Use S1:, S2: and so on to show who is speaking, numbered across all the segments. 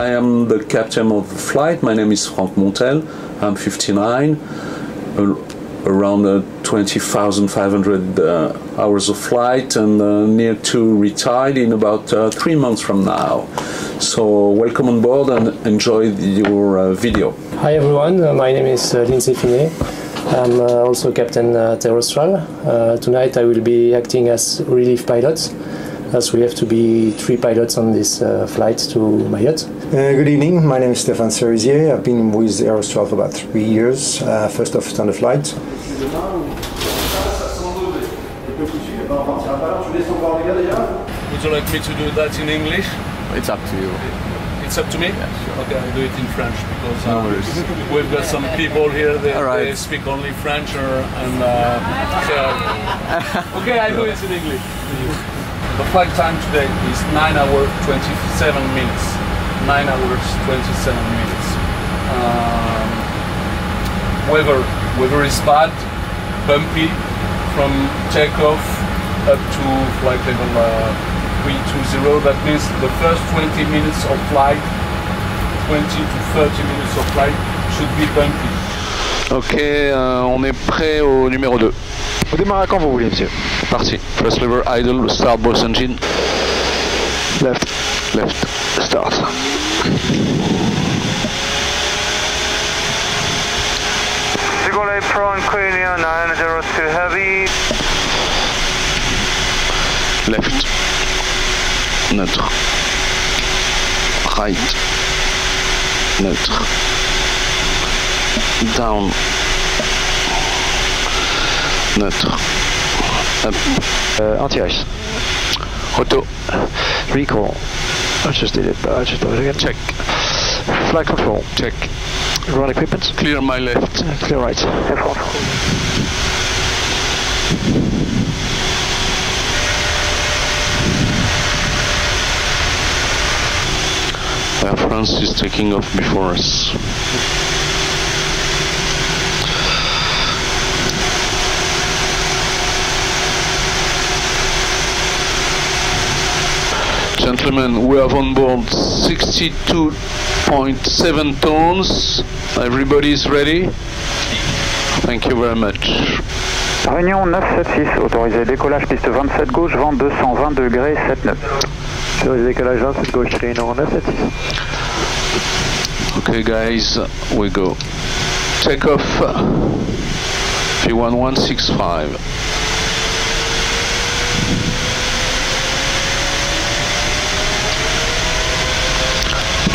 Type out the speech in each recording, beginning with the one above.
S1: I am the captain of the flight. My name is Franck Montel. I'm 59, uh, around uh, 20,500 uh, hours of flight, and uh, near to retired in about uh, three months from now. So, welcome on board and enjoy your uh, video.
S2: Hi everyone, uh, my name is Lindsay Finet. I'm also captain. Uh, tonight I will be acting as relief pilot, as we have to be three pilots on this uh, flight to Mayotte.
S3: Uh, good evening, my name is Stéphane Cerisier. I've been with Air Austral for about three years, uh, first officer on the flight.
S1: Would you like me to do that in English?
S4: It's up to you.
S1: It's up to me? Okay, I'll do it in French because uh,
S4: No worries.
S1: we've got some people here that
S4: All right.
S1: they speak only French or, and uh, so- okay, I do it in English. The flight time today is 9 hours 27 minutes. 9 hours 27 minutes. Um, weather, weather is bad, bumpy from takeoff up to flight level uh, 320. That means the first 20 minutes of flight, 20 to 30 minutes of flight should be bumpy.
S4: Ok, euh, on est prêt au numéro 2.
S5: Vous démarrez quand vous voulez, monsieur?
S4: Parti. First lever idle, start both engine.
S5: Left.
S4: Left, start.
S6: Sigole Prawn Queen 902 Heavy.
S4: Left. Neutre. Right. Neutre. Down. Neutre. Up.
S5: Uh, anti-ice.
S4: Auto.
S5: Recall. I just did it, but I just do it again.
S4: Check.
S5: Flight control.
S4: Check.
S5: Run equipment.
S4: Clear my left.
S5: Uh, clear right.
S4: Air uh, France is taking off before us. Gentlemen, we have on board 62.7 tons. Everybody is ready? Thank you very much.
S6: Réunion 976, autorisé décollage piste 27 gauche, vent 220 degrés 79.
S5: Autorisé décollage 27 gauche, réunion 976.
S4: Okay, guys, we go. Take off. P1165.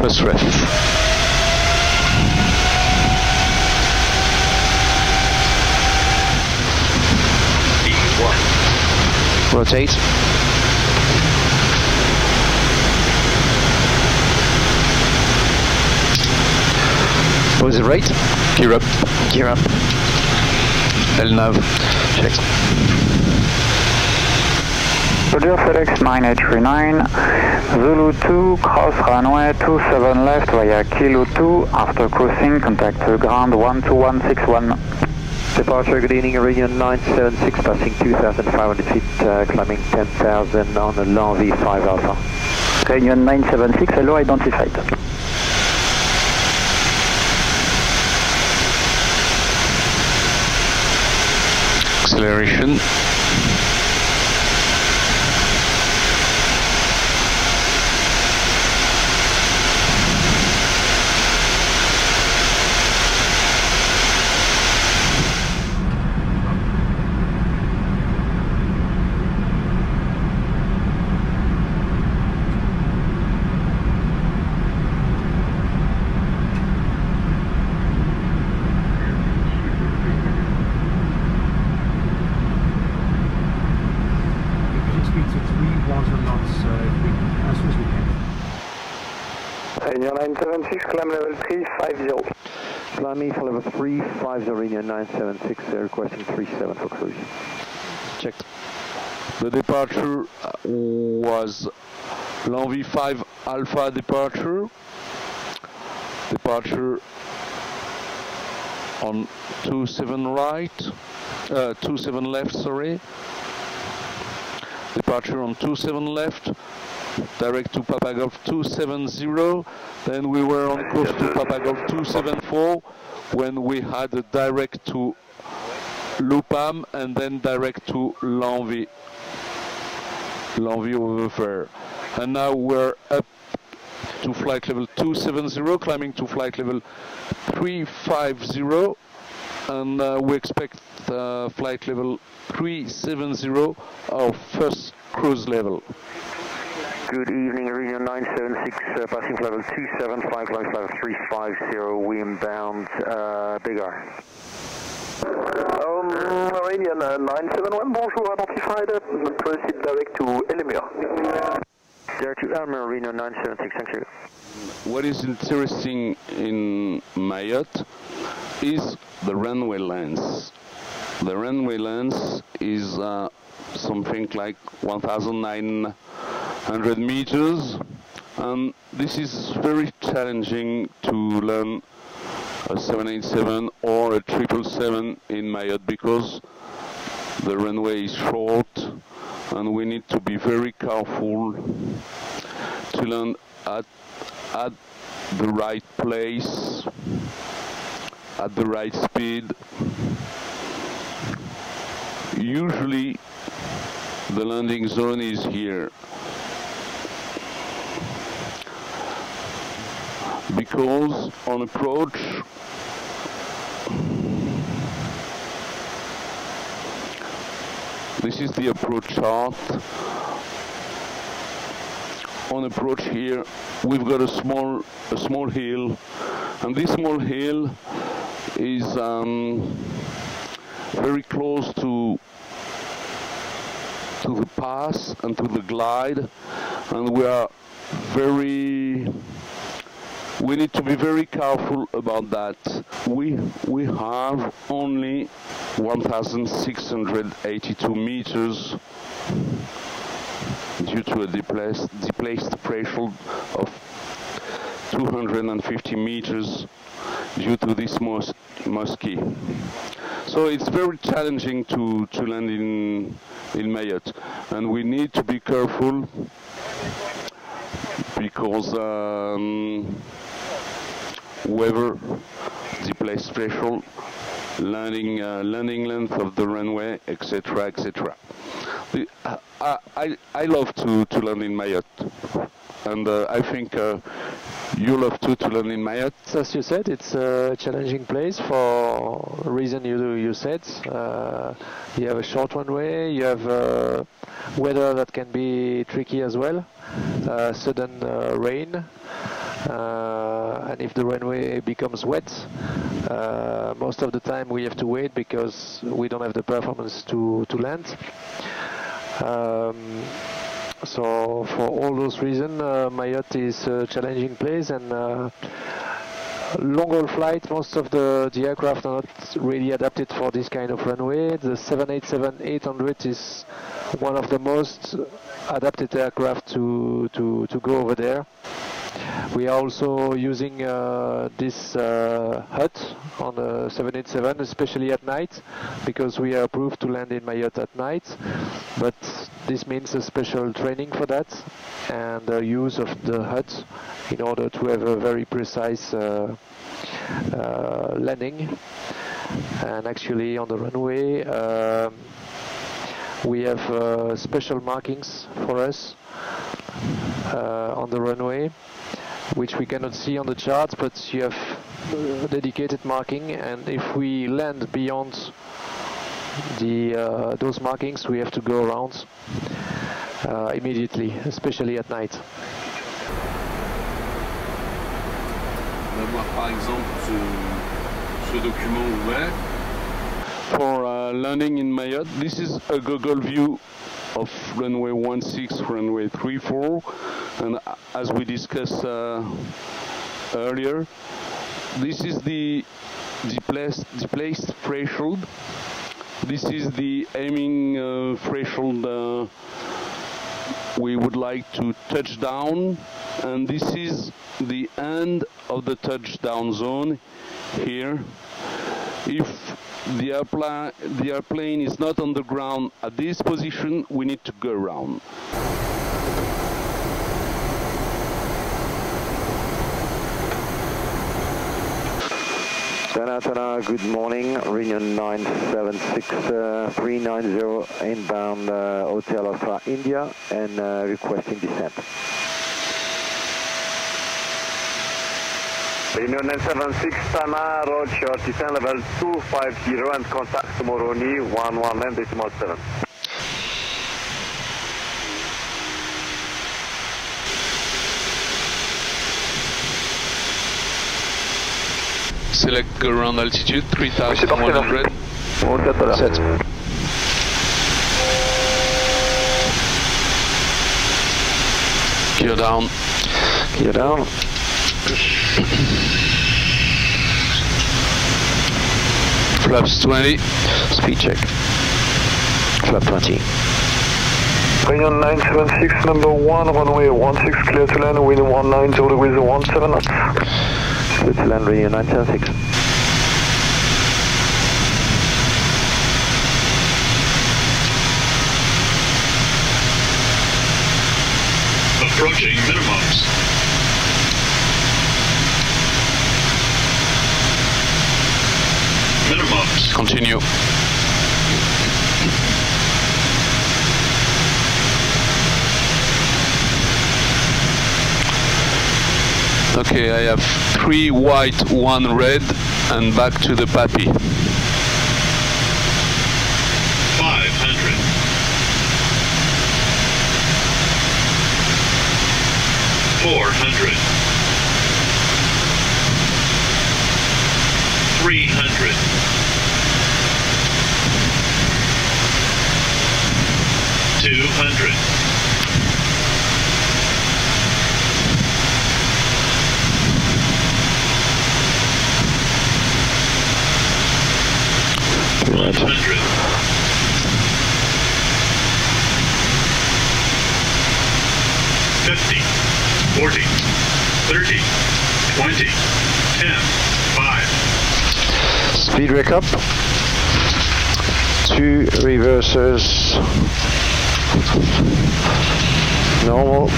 S4: Press ref.
S5: Rotate. What was it rate?
S4: Gear up.
S5: Gear up.
S4: LNAV.
S5: Check.
S6: Roger FedEx 9839, Zulu 2, cross runway 27 left via Kilo 2, after crossing contact to ground 12161.
S5: Departure, good evening, Reunion 976, passing 2,500 feet, uh, climbing 10,000 on the long V5 Alpha.
S6: Réunion 976, hello identified.
S4: Acceleration.
S5: 5 Zorinia 976, requesting 37 for cruise. Check.
S4: The departure uh, was Lanvie 5 Alpha departure. Departure on 27 right, uh, 27 left, sorry. Departure on 27 left, direct to Papagov 270. Then we were on course to Papagov 274 when we had a direct to Lupam and then direct to L'Envie. L'Envie over there. And now we're up to flight level 270, climbing to flight level 350 and uh, we expect uh, flight level 370, our first cruise level.
S5: Good evening, Reunion 976, uh, passing level 275, climb level 350, we inbound uh, Big R.
S7: Um, Iranian uh, 971, bonjour, identified, uh, proceed direct to Elimir.
S5: Direct to Elmer, Reno 976, thank you.
S4: What is interesting in Mayotte is the runway length. The runway length is uh, something like 1,900 meters, and this is very challenging to learn a 787 or a 777 in Mayotte because the runway is short and we need to be very careful to land at, at the right place at the right speed. Usually the landing zone is here. Because on approach this is the approach chart. On approach here we've got a small a small hill. And this small hill is um, very close to to the pass and to the glide. And we are very we need to be very careful about that we we have only 1682 meters due to a displaced, threshold of 250 meters due to this mos mosque. So it's very challenging to, to land in, in Mayotte and we need to be careful because um, weather, the place threshold, landing, uh, landing length of the runway, etc., etc. I, I, I love to, to land in Mayotte and uh, I think uh, you love too to learn in Mayotte.
S2: As you said, it's a challenging place for reason you you said. Uh, you have a short runway, you have uh, weather that can be tricky as well, uh, sudden uh, rain, uh, and if the runway becomes wet, most of the time we have to wait because we don't have the performance to, to land. Um, so for all those reasons, uh, Mayotte is a challenging place and uh, long haul flight, most of the, the aircraft are not really adapted for this kind of runway. The 787-800 is one of the most adapted aircraft to, to, to go over there. We are also using uh, this uh, HUD on the 787, especially at night, because we are approved to land in Mayotte at night. But this means a special training for that and the use of the HUD in order to have a very precise uh, uh, landing. And actually on the runway, um, we have uh, special markings for us uh, on the runway which we cannot see on the chart but you have dedicated marking. And if we land beyond the uh, those markings we have to go around uh, immediately especially at night.
S1: On va voir par exemple ce, ce document ouvert.
S4: For uh, landing in Mayotte, this is a Google view of runway 16, runway 34, and as we discussed uh, earlier, this is the displaced, threshold. This is the aiming uh, threshold uh, we would like to touch down, and this is the end of the touchdown zone here. If the airplane, the airplane is not on the ground at this position, we need to go around.
S5: Tana Tana, good morning. Reunion 976 uh, 390 inbound uh, Hotel Alpha India and uh, requesting descent.
S8: Reunion 976 Tana, Roger, descent level 250 and contact Moroni 119
S4: Select ground altitude 3100.
S5: Set.
S4: Gear down.
S5: Gear down.
S4: Flaps 20.
S5: Speed check. Flap 20.
S8: Reunion 976 number 1, runway 16 clear to land, wind 190 degrees 17 knots.
S5: Clear to land, 976.
S9: Approaching minimums. Minimums.
S4: Continue. Okay, I have three white, one red, and back to the PAPI.
S9: 500. Four hundred. Three hundred. Two hundred. One hundred. Fifty, forty, thirty, twenty, ten, five,
S5: Speed rec up. Two reversers. Normal.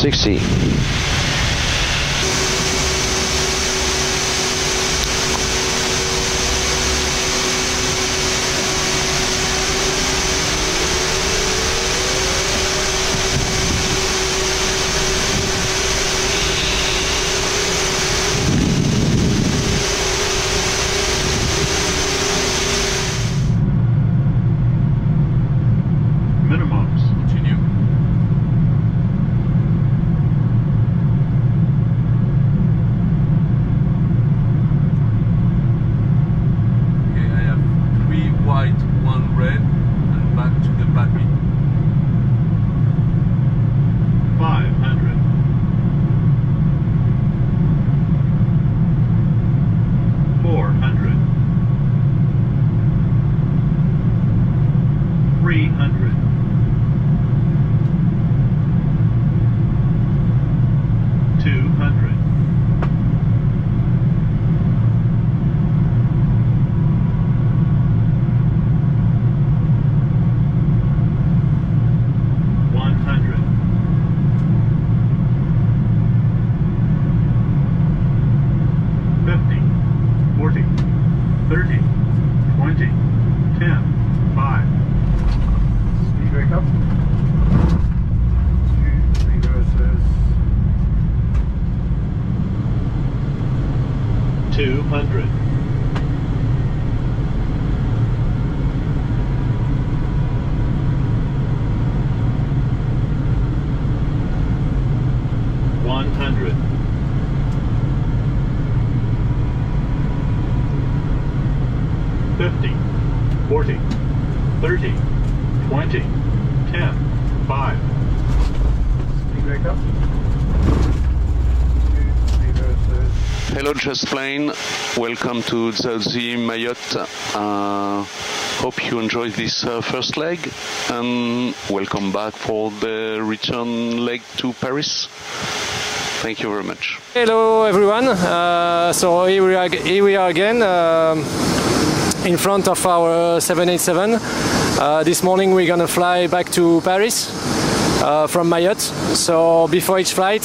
S5: Sixty.
S9: 100. Fifty, forty, thirty, twenty, ten, five.
S10: Speed back up.
S4: Hello, Just Plane. Welcome to Dzaoudzi Mayotte. Uh, hope you enjoyed this uh, first leg and welcome back for the return leg to Paris. Thank you very much.
S11: Hello everyone. Uh, so here we are, here we are again um, in front of our 787. Uh, this morning we're gonna fly back to Paris uh, from Mayotte. So before each flight,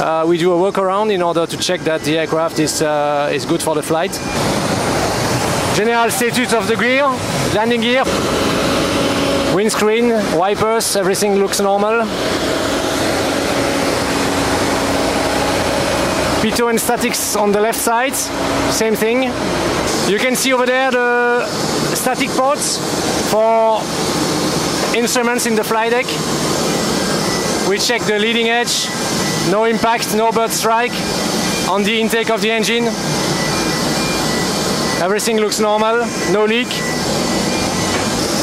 S11: uh, we do a walk around in order to check that the aircraft is, uh, is good for the flight. General status of the gear, landing gear, windscreen, wipers, everything looks normal. Pitot and statics on the left side, same thing. You can see over there the static ports for instruments in the flight deck. We check the leading edge, no impact, no bird strike on the intake of the engine. Everything looks normal, no leak.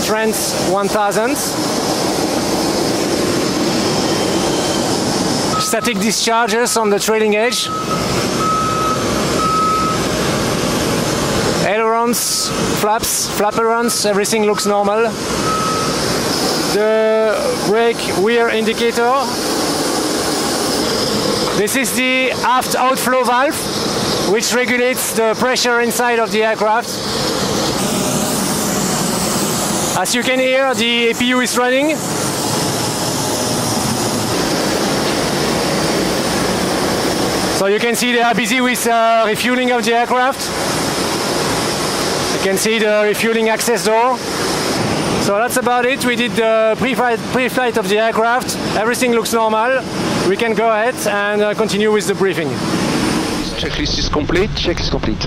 S11: Trent 1000. Static discharges on the trailing edge. Ailerons, flaps, flaperons, everything looks normal. The brake wear indicator. This is the aft outflow valve, which regulates the pressure inside of the aircraft. As you can hear, the APU is running. So you can see they are busy with uh, refueling of the aircraft. You can see the refueling access door. So that's about it. We did the pre-flight pre of the aircraft. Everything looks normal. We can go ahead and uh, continue with the briefing.
S4: Checklist is complete.
S12: Check is complete.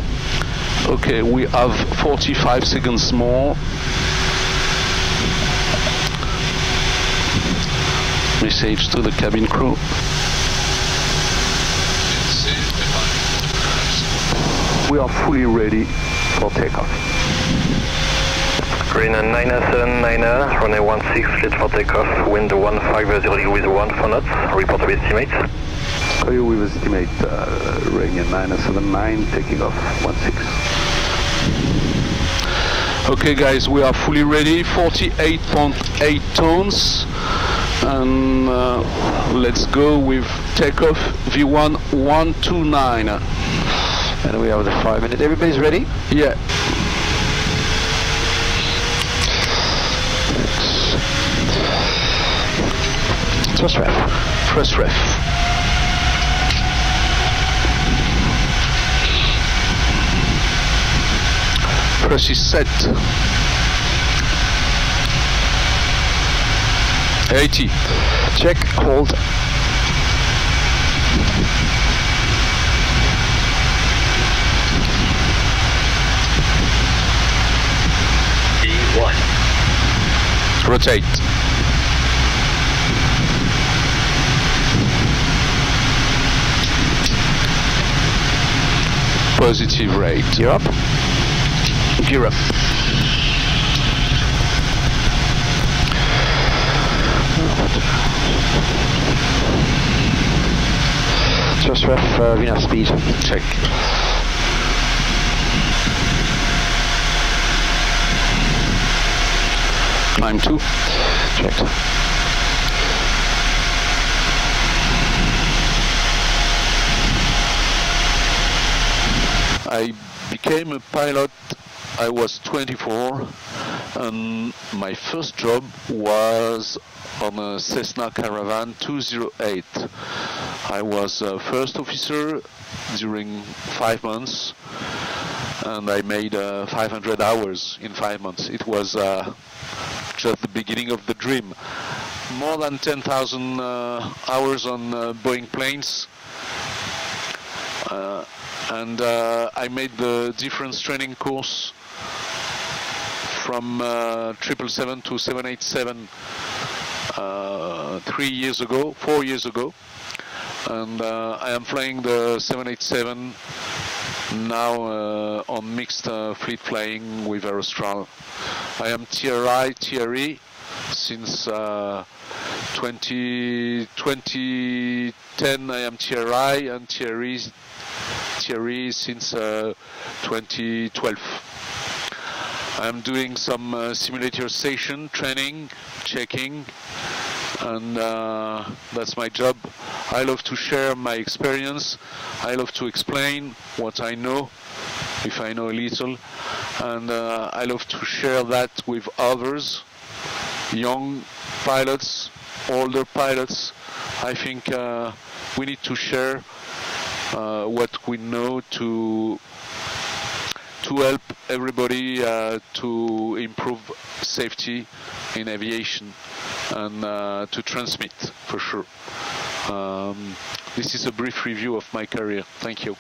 S4: Okay, we have 45 seconds more. Message to the cabin crew. We are fully ready for takeoff.
S13: Green 979er, runway 16, cleared for takeoff, wind 150 with 1 for knots, report of estimate.
S4: Koyo with estimate, uh, ring 979, taking off 16. Okay guys, we are fully ready, 48.8 tons, and uh, let's go with takeoff V1 129.
S12: And we have the five minute. Everybody's ready?
S4: Yeah.
S12: Thrust ref.
S4: First ref. Press is set. 80.
S12: Check, hold.
S13: D1.
S4: Rotate. Positive rate.
S12: Gear up.
S4: Gear up.
S12: Thrust ref, uh, speed.
S4: Check. Climb two.
S12: Checked.
S4: I became a pilot. I was 24, and my first job was on a Cessna Caravan 208. I was a first officer during five months, and I made uh, 500 hours in five months. It was uh, just the beginning of the dream. More than 10,000 uh, hours on uh, Boeing planes. Uh, and uh, I made the difference training course from uh, 777 to 787 uh, three years ago, four years ago, and uh, I am flying the 787 now uh, on mixed uh, fleet flying with Air Austral. I am TRI, TRE since uh, 20, 2010 I am TRI and TRE Thierry since uh, 2012. I'm doing some uh, simulator station training, checking, and uh, that's my job. I love to share my experience. I love to explain what I know, if I know a little, and uh, I love to share that with others, young pilots older pilots, I think uh, we need to share uh, what we know to to help everybody uh, to improve safety in aviation and uh, to transmit for sure. Um, this is a brief review of my career. Thank you.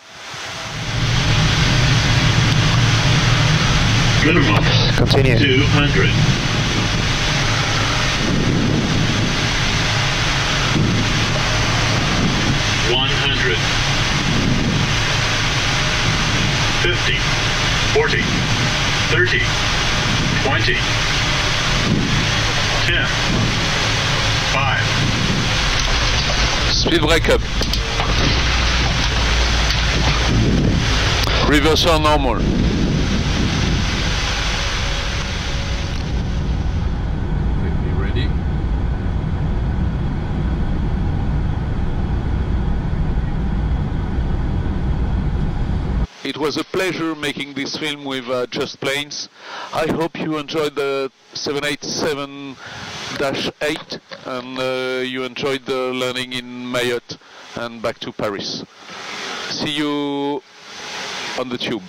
S9: Minimum
S12: Continue.
S9: 200. One hundred. Fifty. Forty. Thirty. Twenty. Ten. Five.
S4: Speed breakup. Reversal normal. Be ready. It was a pleasure making this film with uh, Just Planes. I hope you enjoyed the 787-8 and uh, you enjoyed the landing in Mayotte and back to Paris. See you on the tube.